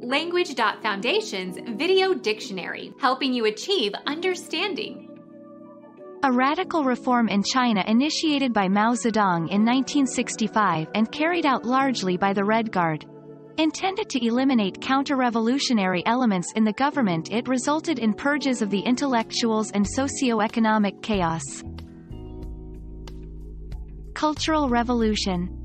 Language.Foundation's Video Dictionary, helping you achieve understanding. A radical reform in China initiated by Mao Zedong in 1965 and carried out largely by the Red Guard. Intended to eliminate counter-revolutionary elements in the government it resulted in purges of the intellectuals and socio-economic chaos. Cultural Revolution